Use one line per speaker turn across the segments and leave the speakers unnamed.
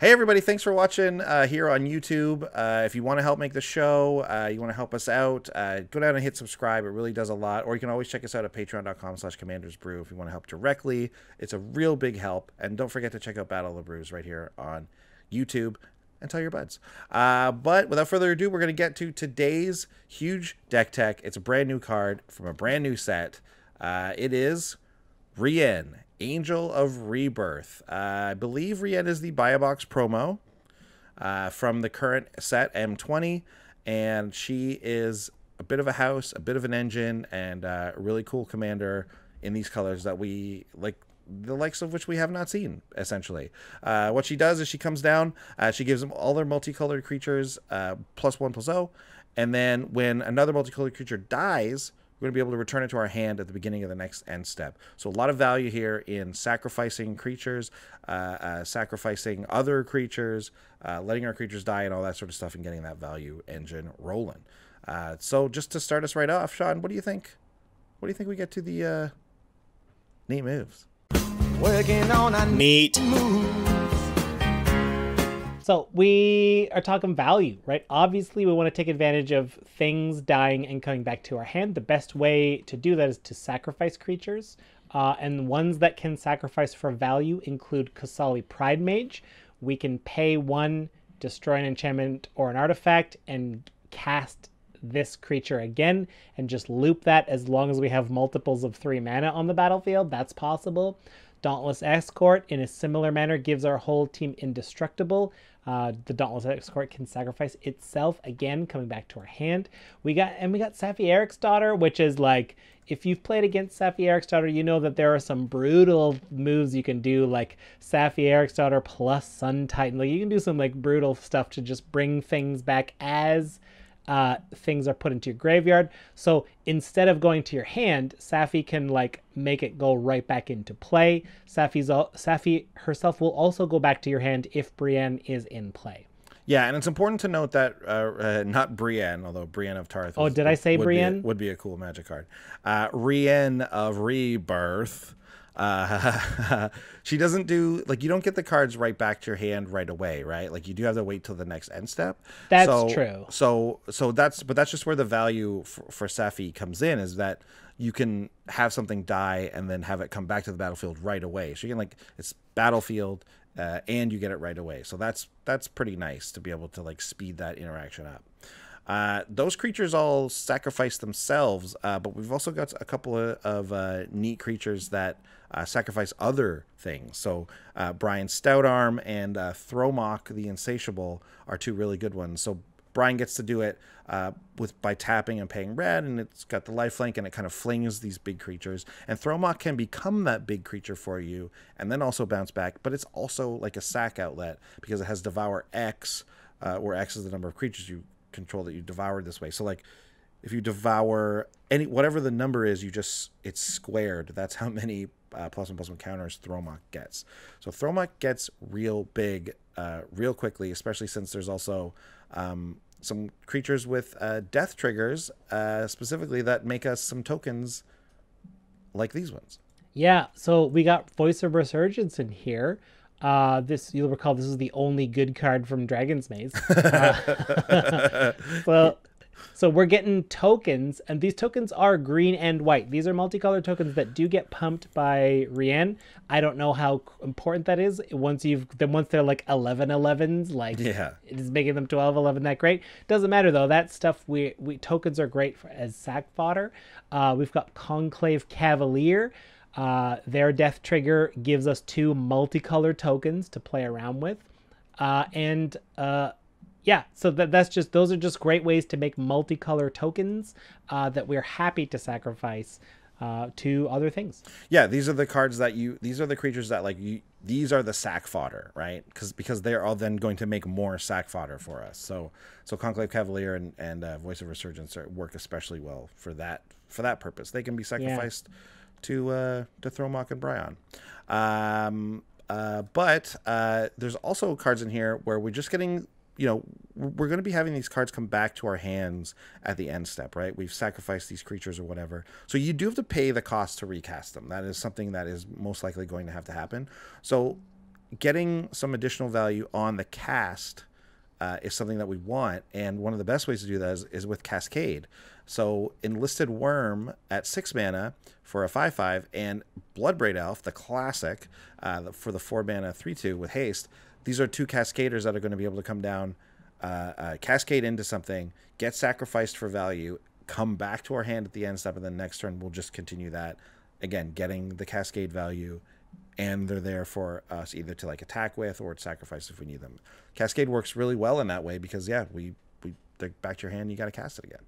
Hey, everybody. Thanks for watching uh, here on YouTube. Uh, if you want to help make the show, uh, you want to help us out, uh, go down and hit subscribe. It really does a lot. Or you can always check us out at patreon.com slash commandersbrew if you want to help directly. It's a real big help. And don't forget to check out Battle of the Brews right here on YouTube and tell your buds. Uh, but without further ado, we're going to get to today's huge deck tech. It's a brand new card from a brand new set. Uh, it is Rienne, Angel of Rebirth. Uh, I believe Rienne is the Buy-a-Box promo uh, from the current set M20, and she is a bit of a house, a bit of an engine, and uh, a really cool commander in these colors that we like the likes of which we have not seen essentially uh, what she does is she comes down uh, she gives them all their multicolored creatures uh, plus one plus oh and then when another multicolored creature dies we're going to be able to return it to our hand at the beginning of the next end step. So a lot of value here in sacrificing creatures, uh, uh, sacrificing other creatures, uh, letting our creatures die, and all that sort of stuff, and getting that value engine rolling. Uh, so just to start us right off, Sean, what do you think? What do you think we get to the uh, neat moves?
Working on a
Neat.
So we are talking value, right? Obviously, we want to take advantage of things dying and coming back to our hand. The best way to do that is to sacrifice creatures. Uh, and ones that can sacrifice for value include Qasali Pridemage. We can pay one, destroy an enchantment or an artifact, and cast this creature again and just loop that as long as we have multiples of three mana on the battlefield. That's possible. Dauntless Escort, in a similar manner, gives our whole team indestructible. Uh, the Dauntless Escort can sacrifice itself again, coming back to our hand. We got and we got Saffi daughter, which is like if you've played against Saffi daughter, you know that there are some brutal moves you can do, like Saffi daughter plus Sun Titan. Like you can do some like brutal stuff to just bring things back as uh, things are put into your graveyard. So instead of going to your hand, Saffi can like make it go right back into play. Saffi's al- Saffi herself will also go back to your hand if Brienne is in play.
Yeah, and it's important to note that uh, uh, not Brienne, although Brienne of Tarth.
Oh, did I say
would
Brienne?
Be a, would be a cool magic card. Uh, Rienne of Rebirth. Uh, she doesn't do like you don't get the cards right back to your hand right away, right? Like you do have to wait till the next end step.
That's
so,
true.
So so that's but that's just where the value for, for Saffi comes in is that you can have something die and then have it come back to the battlefield right away. So you can like it's battlefield uh, and you get it right away. So that's that's pretty nice to be able to like speed that interaction up. Uh, those creatures all sacrifice themselves, uh, but we've also got a couple of, of uh, neat creatures that uh, sacrifice other things. So uh, Brion Stoutarm and uh, Thromok the Insatiable are two really good ones. So Brion gets to do it with by tapping and paying red, and it's got the lifelink, and it kind of flings these big creatures. And Thromok can become that big creature for you, and then also bounce back. But it's also like a sack outlet because it has Devour X, where X is the number of creatures you control that you devoured this way. So like, if you devour any whatever the number is, you just it's squared. That's how many uh, plus one plus one counters Thromok gets. So Thromok gets real big, uh, real quickly, especially since there's also um, some creatures with uh, death triggers, uh, specifically that make us some tokens like these ones.
Yeah, so we got Voice of Resurgence in here. Uh, this you'll recall this is the only good card from Dragon's Maze. Uh, well, so we're getting tokens, and these tokens are green and white. These are multicolored tokens that do get pumped by Rienne. I don't know how important that is. Once you've then once they're like 11 11s, like
Yeah.
it is making them 12 11 that great doesn't matter though that stuff we, we tokens are great for as sack fodder uh, we've got conclave cavalier uh, their death trigger gives us two multicolor tokens to play around with uh, and uh, yeah so that, that's just those are just great ways to make multicolor tokens uh, that we're happy to sacrifice uh, to other things
Yeah, these are the cards that you. These are the creatures that like you. These are the sack fodder, right? Because because they're all then going to make more sack fodder for us. So so Conclave Cavalier and and uh, Voice of Resurgence are, work especially well for that for that purpose. They can be sacrificed to uh, to Thromok and Brion. Um, uh, but uh, there's also cards in here where we're just getting you know, we're going to be having these cards come back to our hands at the end step, right? We've sacrificed these creatures or whatever. So you do have to pay the cost to recast them. That is something that is most likely going to have to happen. So getting some additional value on the cast uh, is something that we want, and one of the best ways to do that is, is with Cascade. So Enlisted Wurm at six mana for a five five, and Bloodbraid Elf, the classic, uh, for the four mana three two with haste. These are two cascaders that are going to be able to come down, uh, uh, cascade into something, get sacrificed for value, come back to our hand at the end step, and then next turn we'll just continue that. Again, getting the cascade value, and they're there for us either to like attack with or sacrifice if we need them. Cascade works really well in that way because yeah, we we they're back to your hand, you got to cast it again.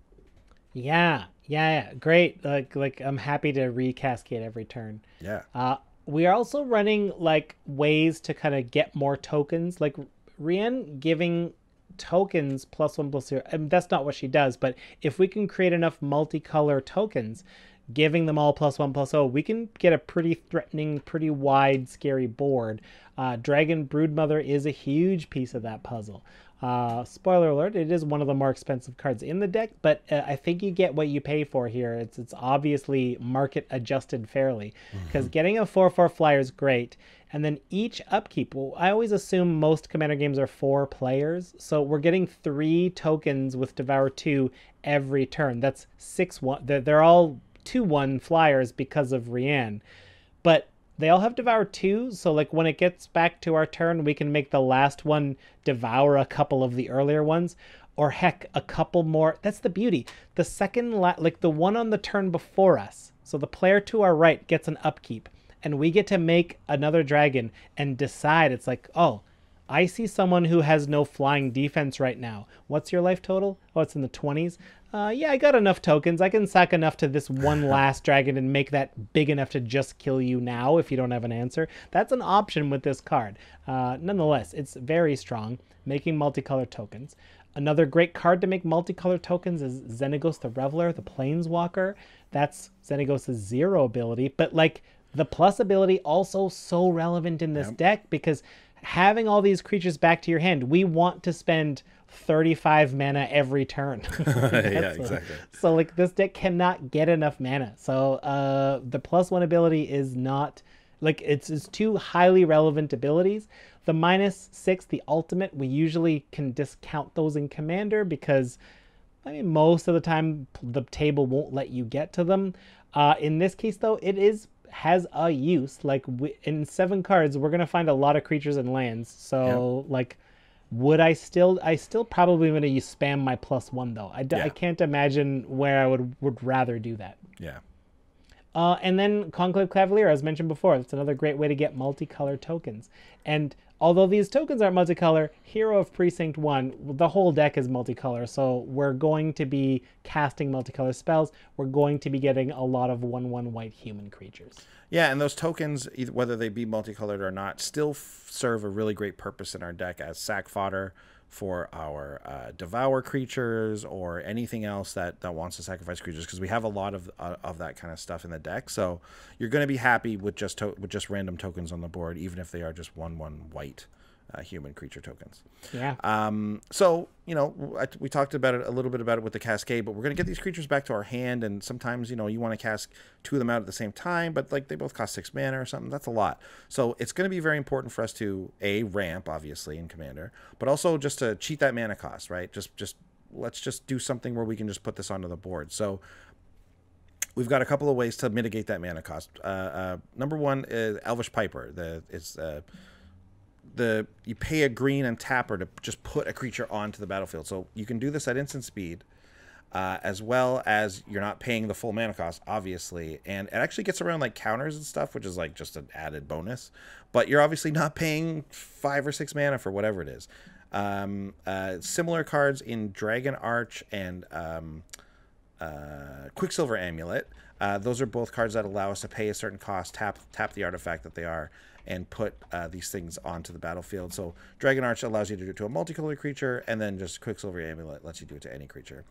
Yeah, yeah, yeah, great. Like, like I'm happy to recascade every turn.
Yeah.
Uh, we are also running like ways to kind of get more tokens. Like Rienne giving tokens plus one plus zero. I mean, that's not what she does, but if we can create enough multicolor tokens, giving them all plus one plus oh, we can get a pretty threatening, pretty wide, scary board. Uh, Dragon Broodmother is a huge piece of that puzzle. Uh, spoiler alert: it is one of the more expensive cards in the deck, but uh, I think you get what you pay for here. It's it's obviously market adjusted fairly because mm-hmm. getting a four four flyer is great, and then each upkeep. Well, I always assume most commander games are four players, so we're getting three tokens with Devour two every turn. That's six one. They're, they're all two one flyers because of Rienne, but they all have devour two so like when it gets back to our turn we can make the last one devour a couple of the earlier ones or heck a couple more. That's the beauty. The second la- like the one on the turn before us so the player to our right gets an upkeep and we get to make another dragon and decide. It's like oh I see someone who has no flying defense right now. What's your life total? Oh, it's in the 20s uh, yeah, I got enough tokens. I can sack enough to this one last dragon and make that big enough to just kill you now if you don't have an answer. That's an option with this card. Uh, nonetheless, it's very strong, making multicolor tokens. Another great card to make multicolor tokens is Xenagos the Reveler, the Planeswalker. That's Xenagos' zero ability, but like the plus ability also so relevant in this yep. deck because having all these creatures back to your hand, we want to spend 35 mana every turn.
yeah, exactly.
so like this deck cannot get enough mana. So uh the plus one ability is not like it's it's two highly relevant abilities. The minus six, the ultimate, we usually can discount those in commander because I mean most of the time the table won't let you get to them. Uh in this case though, it is has a use. Like we, in seven cards, we're gonna find a lot of creatures and lands. So yep. like would I still? I still probably going to spam my plus one though. I, d- yeah. I can't imagine where I would would rather do that.
Yeah.
Uh, and then Conclave Cavalier, as mentioned before, that's another great way to get multicolor tokens. And although these tokens aren't multicolor, Hero of Precinct 1, the whole deck is multicolor. So we're going to be casting multicolor spells. We're going to be getting a lot of 1 1 white human creatures.
Yeah, and those tokens, whether they be multicolored or not, still serve a really great purpose in our deck as sack fodder for our uh, devour creatures or anything else that, that wants to sacrifice creatures because we have a lot of uh, of that kind of stuff in the deck. So you're going to be happy with just with just random tokens on the board, even if they are just one one white uh, human creature tokens.
Yeah.
Um, so you know, I, we talked about it a little bit about it with the cascade, but we're gonna get these creatures back to our hand, and sometimes you know you want to cast two of them out at the same time, but like they both cost six mana or something. That's a lot. So it's gonna be very important for us to a ramp obviously in commander, but also just to cheat that mana cost, right? Just just let's just do something where we can just put this onto the board. So we've got a couple of ways to mitigate that mana cost. Uh, uh, number one is Elvish Piper. The it's uh, the you pay a green and tapper to just put a creature onto the battlefield. So you can do this at instant speed, uh, as well as you're not paying the full mana cost, obviously, and it actually gets around like counters and stuff, which is like just an added bonus. But you're obviously not paying five or six mana for whatever it is. Um, uh, similar cards in Dragon Arch and um, uh, Quicksilver Amulet. Uh, those are both cards that allow us to pay a certain cost, tap tap the artifact that they are, and put uh, these things onto the battlefield. So Dragon Arch allows you to do it to a multicolored creature, and then just Quicksilver Amulet lets you do it to any creature.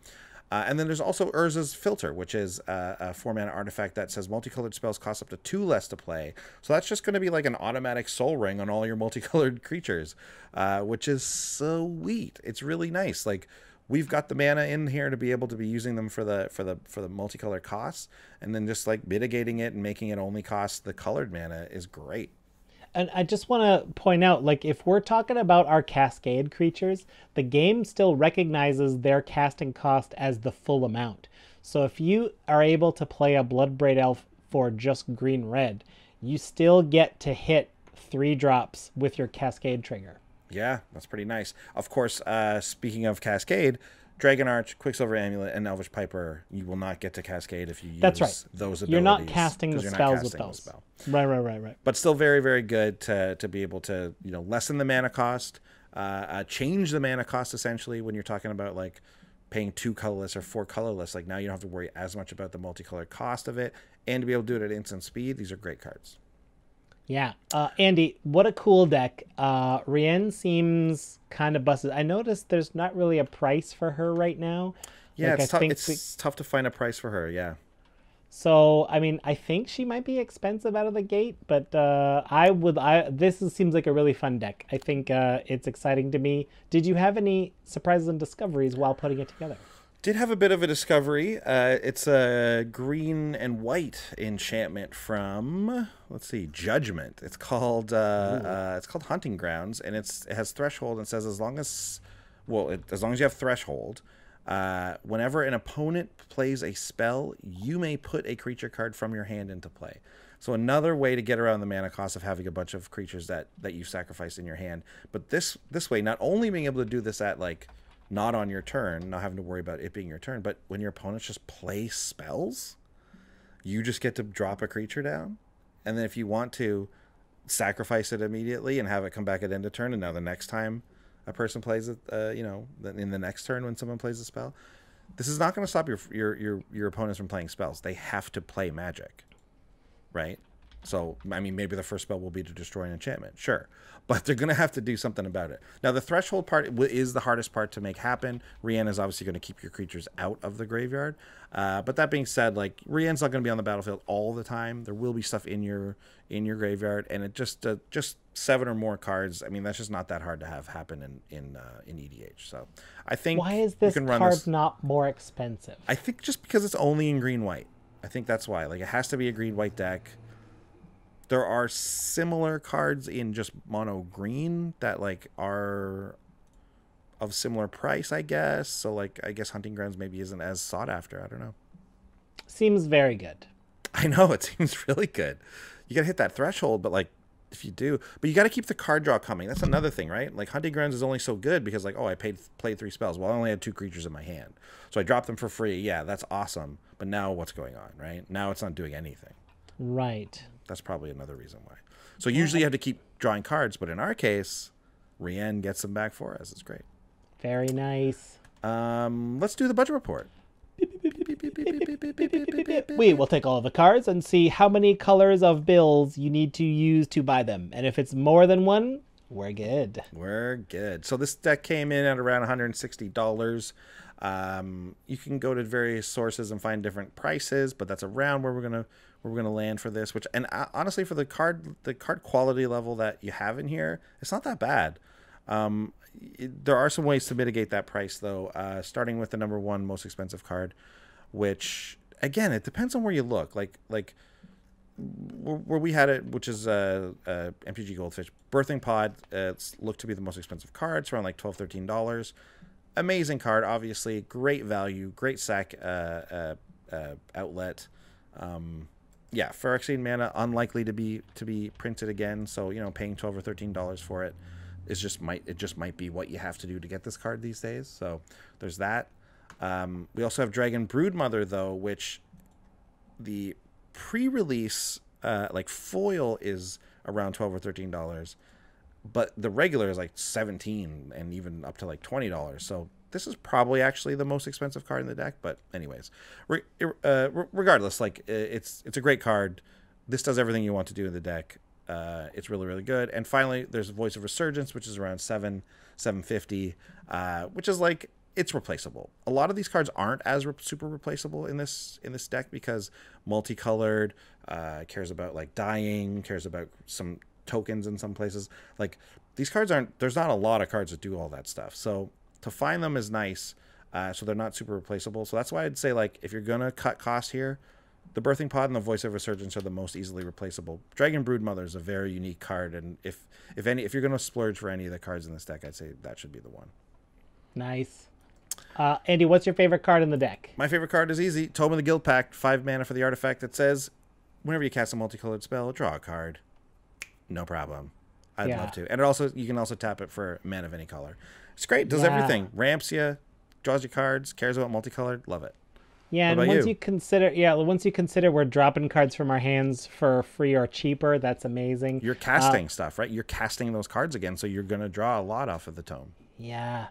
Uh, and then there's also Urza's Filter, which is uh, a four mana artifact that says multicolored spells cost up to two less to play. So that's just going to be like an automatic Sol Ring on all your multicolored creatures, uh, which is sweet. It's really nice. Like we've got the mana in here to be able to be using them for the for the for the multicolor costs, and then just like mitigating it and making it only cost the colored mana is great.
And I just want to point out like, if we're talking about our Cascade creatures, the game still recognizes their casting cost as the full amount. So if you are able to play a Bloodbraid Elf for just green red, you still get to hit three drops with your Cascade trigger.
Yeah, that's pretty nice. Of course, uh, speaking of Cascade, Dragon Arch, Quicksilver Amulet, and Elvish Piper, you will not get to Cascade if you use
That's right.
those abilities.
You're not casting the
'cause you're not
spells
casting the
those.
spell.
Right, right, right, right.
But still very, very good to, to be able to, you know, lessen the mana cost, uh, uh, change the mana cost essentially when you're talking about like paying two colorless or four colorless. Like now you don't have to worry as much about the multicolor cost of it. And to be able to do it at instant speed, these are great cards.
Yeah. Uh, Andy, what a cool deck. Uh, Rienne seems kind of busted. I noticed there's not really a price for her right now.
Yeah,
Like,
it's,
I
tough,
think
it's
we-
tough to find a price for her. Yeah.
So, I mean, I think she might be expensive out of the gate, but uh, I would. I this is, seems like a really fun deck. I think uh, it's exciting to me. Did you have any surprises and discoveries while putting it together?
Did have a bit of a discovery. Uh, it's a green and white enchantment from let's see, Judgment. It's called uh, uh, it's called Hunting Grounds, and it's it has threshold and says as long as well it, as long as you have threshold, uh, whenever an opponent plays a spell, you may put a creature card from your hand into play. So another way to get around the mana cost of having a bunch of creatures that that you sacrifice in your hand. But this this way, not only being able to do this at like not on your turn, not having to worry about it being your turn, but when your opponents just play spells, you just get to drop a creature down, and then if you want to sacrifice it immediately and have it come back at end of turn, and now the next time a person plays it, uh, you know, in the next turn when someone plays a spell, this is not going to stop your your your your opponents from playing spells. They have to play magic, right? So, I mean, maybe the first spell will be to destroy an enchantment, sure, but they're going to have to do something about it. Now, the threshold part is the hardest part to make happen. Rienne is obviously going to keep your creatures out of the graveyard, uh, but that being said, like Rienne's not going to be on the battlefield all the time. There will be stuff in your in your graveyard, and it just uh, just seven or more cards. I mean, that's just not that hard to have happen in in uh, in EDH. So, I think
Why is this
can run
card
this-
not more expensive?
I think just because it's only in green white. I think that's why. Like it has to be a green white deck. There are similar cards in just mono green that like are of similar price, I guess. So like I guess hunting grounds maybe isn't as sought after. I don't know.
Seems very good.
I know it seems really good. You gotta hit that threshold, but like if you do, but you gotta keep the card draw coming. That's another thing, right? Like hunting grounds is only so good because like oh I paid played three spells. Well I only had two creatures in my hand, so I dropped them for free. Yeah, that's awesome. But now what's going on, right? Now it's not doing anything.
Right.
That's probably another reason why. So usually you have to keep drawing cards, but in our case, Rienne gets them back for us. It's great.
Very nice.
Um, let's do the budget report.
We will take all of the cards and see how many colors of bills you need to use to buy them. And if it's more than one, we're good.
We're good. So this deck came in at around $160. Um, you can go to various sources and find different prices, but that's around where we're gonna we're gonna land for this. Which and uh, honestly, for the card the card quality level that you have in here, it's not that bad. Um, it- there are some ways to mitigate that price though. Uh, starting with the number one most expensive card, which again it depends on where you look. Like like where we had it, which is uh, uh, MTG Goldfish Birthing Pod. Uh, it's looked to be the most expensive card. It's around like 12 dollars. Amazing card, obviously, great value, great sack uh, uh, uh, outlet. Um, yeah, Phyrexian mana unlikely to be to be printed again. So you know, paying 12 or 13 dollars for it is just might it just might be what you have to do to get this card these days. So there's that. Um, we also have Dragon Broodmother though, which the pre-release uh, like foil is around 12 or 13 dollars but the regular is like 17 and even up to like 20 dollars so this is probably actually the most expensive card in the deck but anyways re- uh, regardless like it's it's a great card this does everything you want to do in the deck uh, it's really really good and finally there's voice of resurgence which is around 7 750 uh, which is like it's replaceable. A lot of these cards aren't as re- super replaceable in this in this deck because multicolored uh, cares about like dying, cares about some tokens in some places. Like these cards aren't. There's not a lot of cards that do all that stuff. So to find them is nice. Uh, so they're not super replaceable. So that's why I'd say like if you're gonna cut cost here, the birthing pod and the voice of resurgence are the most easily replaceable. Dragon Broodmother is a very unique card, and if if any if you're gonna splurge for any of the cards in this deck, I'd say that should be the one.
Nice. Uh, Andy, what's your favorite card in the deck?
My favorite card is easy. Tome of the Guildpact, five mana for the artifact that says, whenever you cast a multicolored spell, draw a card. No problem. I'd
Yeah.
love to. And it also you can also tap it for mana of any color. It's great. Does
Yeah.
everything. Ramps you, draws you cards, cares about multicolored. Love it.
Yeah, and once
you?
you? consider, yeah, once you consider we're dropping cards from our hands for free or cheaper, that's amazing.
You're casting stuff, right? You're casting those cards again, so you're gonna draw a lot off of the tome.
Yeah.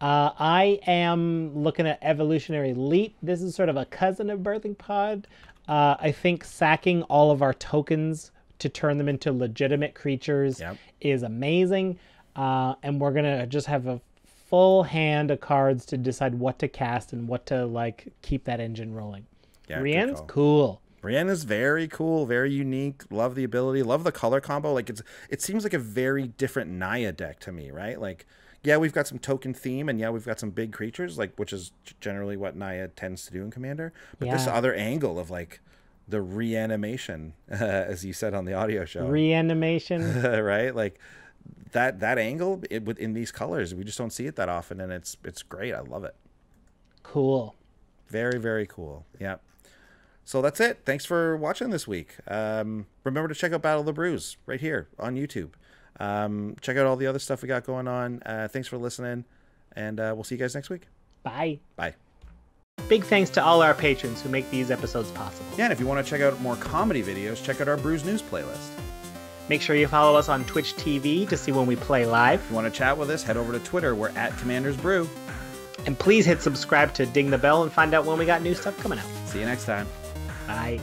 Uh, I am looking at Evolutionary Leap. This is sort of a cousin of Birthing Pod. Uh, I think sacking all of our tokens to turn them into legitimate creatures
Yep.
is amazing. Uh, and we're going to just have a full hand of cards to decide what to cast and what to like keep that engine rolling.
Yeah, good
Brienne's cool.
Brienne is very cool, very unique. Love the ability, love the color combo. Like it's it seems like a very different Naya deck to me, right? Like yeah, we've got some token theme and yeah, we've got some big creatures, like which is generally what Naya tends to do in Commander. But this other angle of like the reanimation, uh, as you said on the audio show,
Reanimation.
right? Like that that angle it, in these colors, we just don't see it that often, and it's it's great. I love it.
cool.
Very, very cool. Yeah. So that's it. Thanks for watching this week. Um, remember to check out Battle of the Brews right here on YouTube. Um, check out all the other stuff we got going on. Uh, thanks for listening, and uh, we'll see you guys next week.
Bye.
Bye.
Big thanks to all our patrons who make these episodes possible.
Yeah, and if you want to check out more comedy videos, check out our Brews News playlist.
Make sure you follow us on Twitch TV to see when we play live.
If you want to chat with us, head over to Twitter. We're at Commanders Brew.
And please hit subscribe to Ding the Bell and find out when we got new stuff coming out.
See you next time.
Bye.